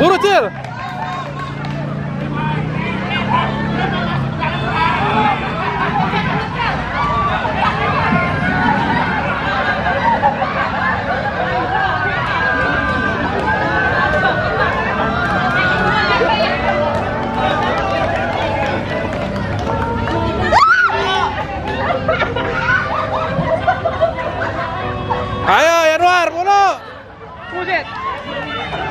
Burutir! この Tudo bem.